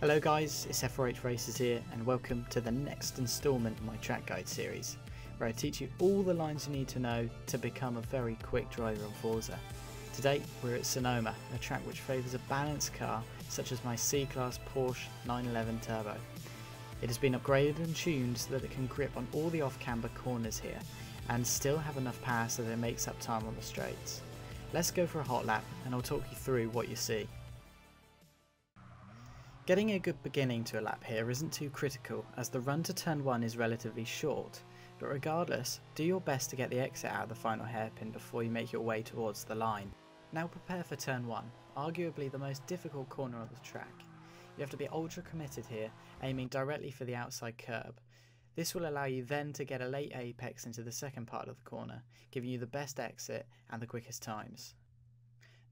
Hello guys, it's F4H Racerz here and welcome to the next instalment of my track guide series where I teach you all the lines you need to know to become a very quick driver on Forza. Today we're at Sonoma, a track which favours a balanced car such as my C-Class Porsche 911 Turbo. It has been upgraded and tuned so that it can grip on all the off-camber corners here and still have enough power so that it makes up time on the straights. Let's go for a hot lap and I'll talk you through what you see. Getting a good beginning to a lap here isn't too critical as the run to turn 1 is relatively short, but regardless, do your best to get the exit out of the final hairpin before you make your way towards the line. Now prepare for turn 1, arguably the most difficult corner of the track. You have to be ultra committed here, aiming directly for the outside curb. This will allow you then to get a late apex into the second part of the corner, giving you the best exit and the quickest times.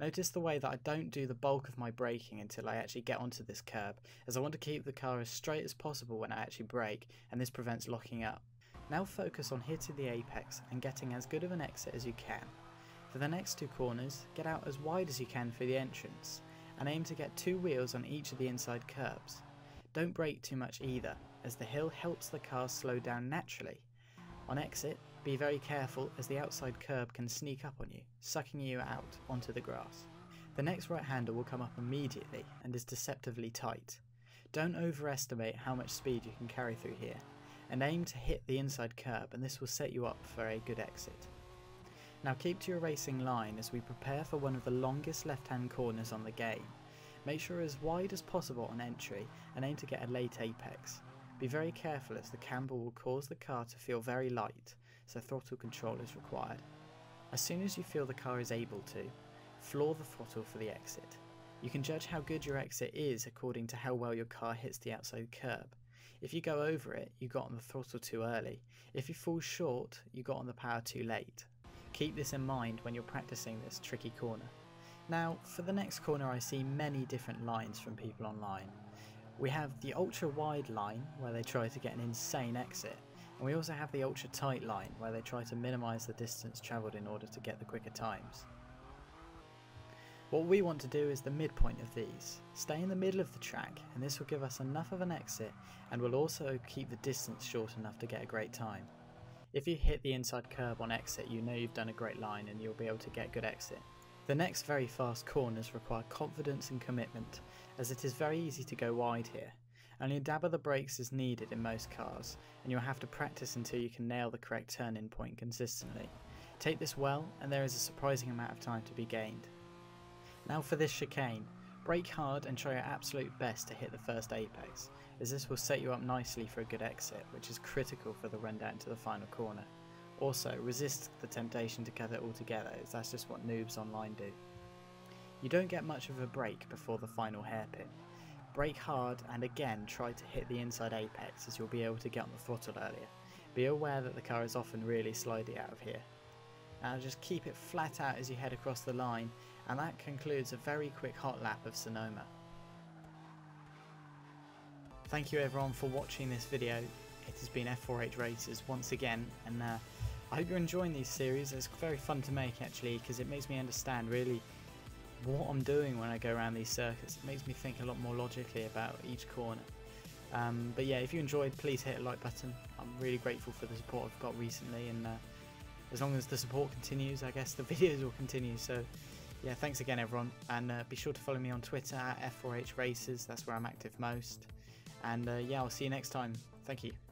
Notice the way that I don't do the bulk of my braking until I actually get onto this curb, as I want to keep the car as straight as possible when I actually brake, and this prevents locking up. Now focus on hitting the apex and getting as good of an exit as you can. For the next two corners, get out as wide as you can for the entrance, and aim to get two wheels on each of the inside curbs. Don't brake too much either, as the hill helps the car slow down naturally. On exit, be very careful as the outside curb can sneak up on you, sucking you out onto the grass. The next right hander will come up immediately and is deceptively tight. Don't overestimate how much speed you can carry through here, and aim to hit the inside curb and this will set you up for a good exit. Now keep to your racing line as we prepare for one of the longest left hand corners on the game. Make sure as wide as possible on entry and aim to get a late apex. Be very careful as the camber will cause the car to feel very light, so throttle control is required. As soon as you feel the car is able to, floor the throttle for the exit. You can judge how good your exit is according to how well your car hits the outside curb. If you go over it, you got on the throttle too early. If you fall short, you got on the power too late. Keep this in mind when you're practicing this tricky corner. Now, for the next corner I see many different lines from people online. We have the ultra wide line where they try to get an insane exit, and we also have the ultra tight line where they try to minimise the distance travelled in order to get the quicker times. What we want to do is the midpoint of these. Stay in the middle of the track and this will give us enough of an exit and will also keep the distance short enough to get a great time. If you hit the inside curb on exit you know you've done a great line and you'll be able to get good exit. The next very fast corners require confidence and commitment, as it is very easy to go wide here. Only a dab of the brakes is needed in most cars, and you'll have to practice until you can nail the correct turn-in point consistently. Take this well, and there is a surprising amount of time to be gained. Now for this chicane, brake hard and try your absolute best to hit the first apex, as this will set you up nicely for a good exit, which is critical for the run down to the final corner. Also, resist the temptation to cut it all together, as that's just what noobs online do. You don't get much of a break before the final hairpin. Brake hard and again try to hit the inside apex as you'll be able to get on the throttle earlier. Be aware that the car is often really slidey out of here. Now just keep it flat out as you head across the line and that concludes a very quick hot lap of Sonoma. Thank you everyone for watching this video. It has been F4H Racerz once again and uh, I hope you're enjoying these series. It's very fun to make actually because it makes me understand really what I'm doing when I go around these circuits. It makes me think a lot more logically about each corner. Um, but yeah, if you enjoyed, please hit a like button. I'm really grateful for the support I've got recently, and uh, as long as the support continues, I guess the videos will continue. So yeah, thanks again, everyone, and uh, be sure to follow me on Twitter at F4H Racerz. That's where I'm active most. And uh, yeah, I'll see you next time. Thank you.